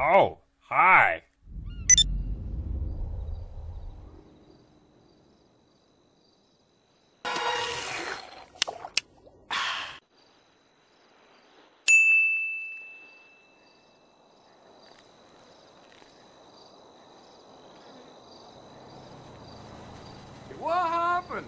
Oh, hi. What happened?